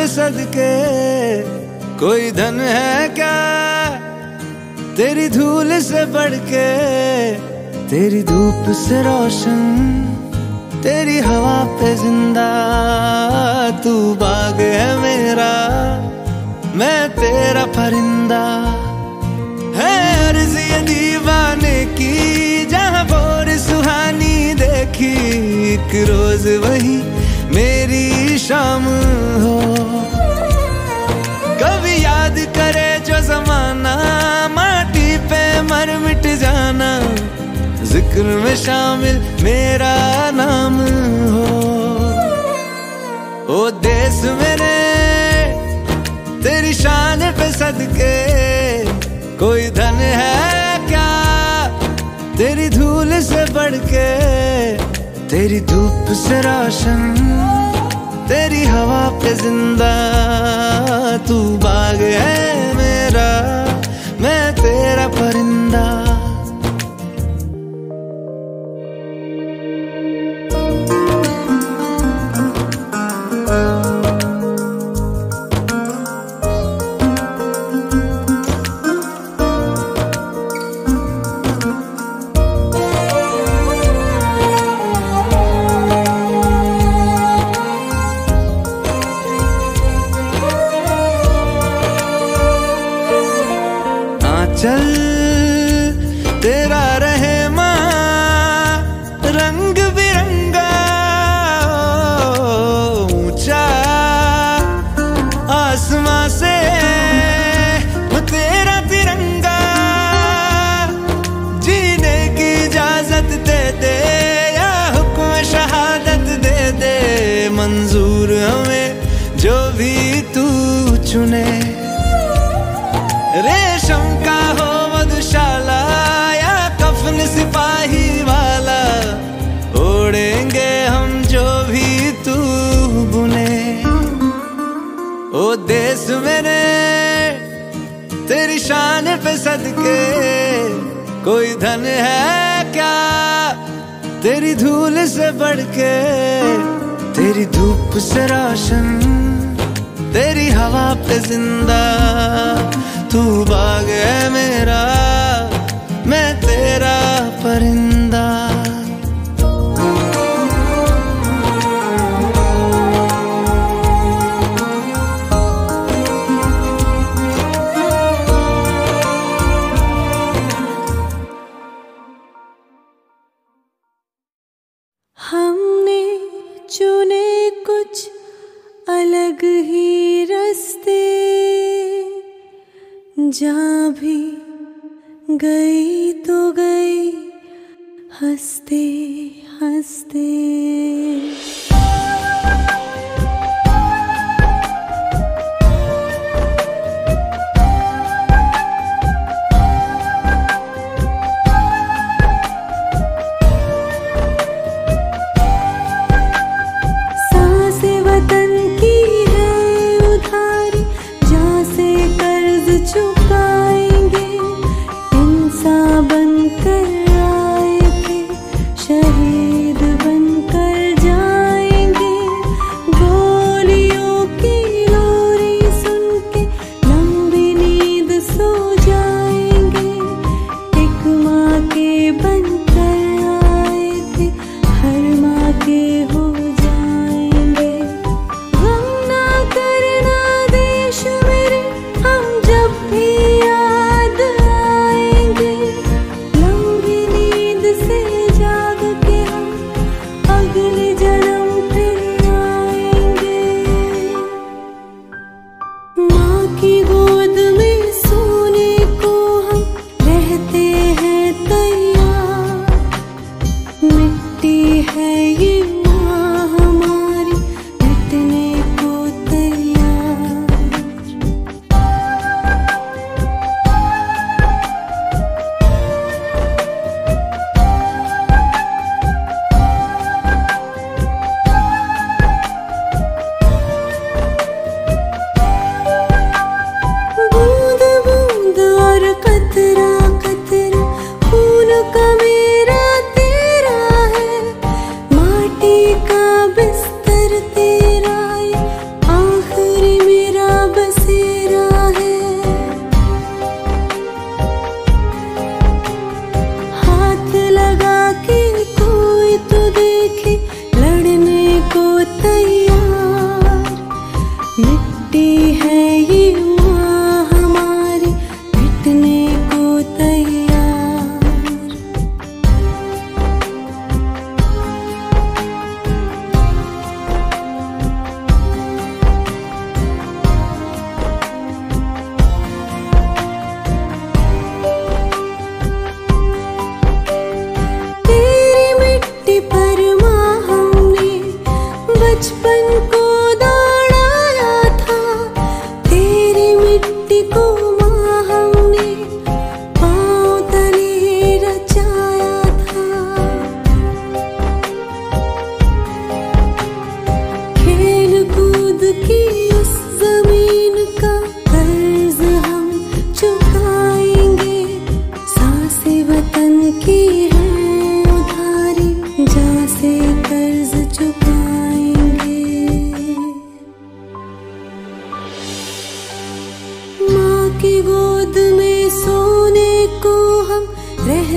पे सदके कोई धन है क्या? तेरी धूल से बढ़ के। तेरी धूप से रोशन। तेरी हवा पे ज़िंदा। तू बाग है मेरा। मैं तेरा परिंदा। है अर्ज़ दीवाने की। जहाँ बोर सुहानी देखी। एक रोज वही मेरी ज़िक्र में शामिल मेरा नाम हो। ओ देश मेरे, तेरी शान पे सदके, कोई धन है क्या? तेरी धूल से बढ़ के तेरी धूप से रोशन, तेरी हवा पे ज़िंदा तू चुने। रेशम का हो मधुशाला या कफन सिपाही वाला। ओढ़ेंगे हम जो भी तू बुने। ओ देश मेरे, तेरी शान पे सदके। कोई धन है क्या तेरी धूल से बढ़ के तेरी धूप से रोशन। तेरी हवा पे ज़िंदा, तू बाग है मेरा, मैं तेरा परिंदा। हमने चुने कुछ अलग ही जहाँ भी गई तो गई हँसते हँसते।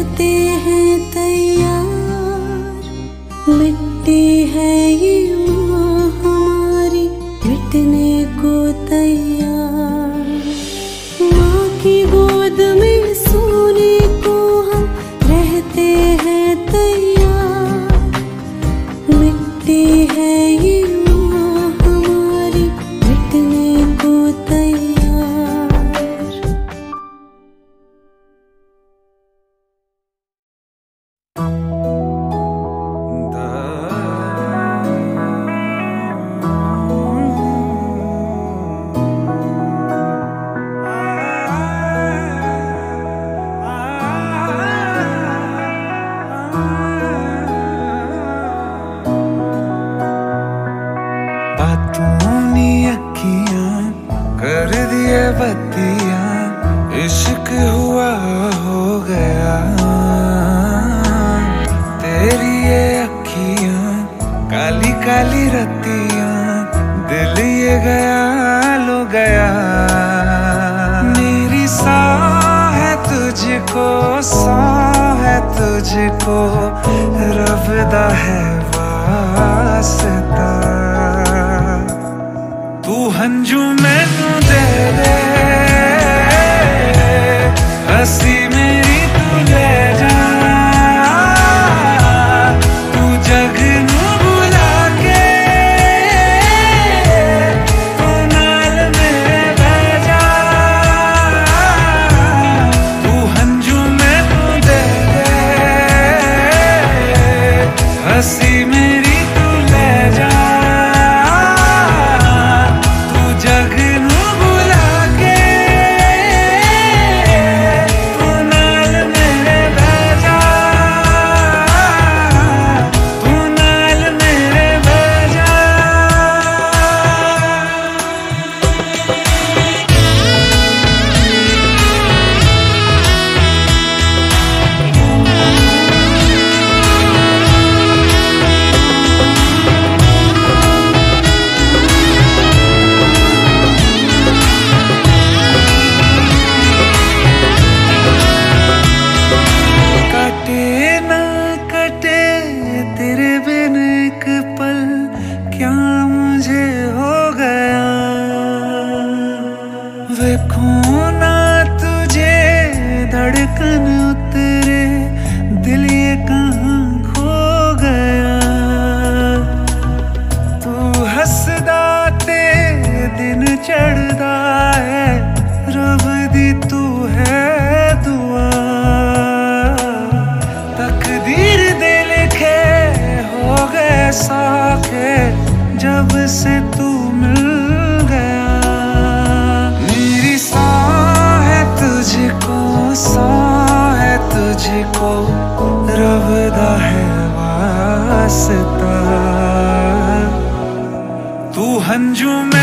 करते हैं तैयार। मिट रब दा है वास्ता। तू हंजू मैनू दे दे हसी तू हंजू में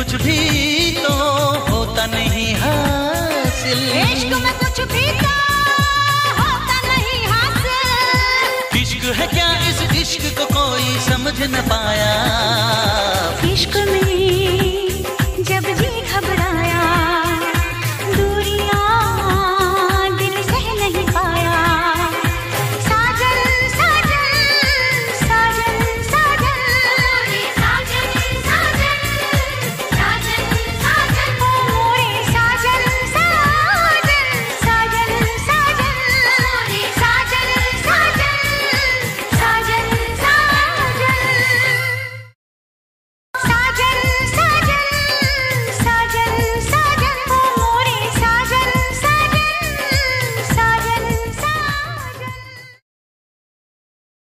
कुछ भी तो होता नहीं हासिल। इश्क में कुछ भी तो होता नहीं हासिल। इश्क है क्या इस इश्क को कोई समझ न पाया?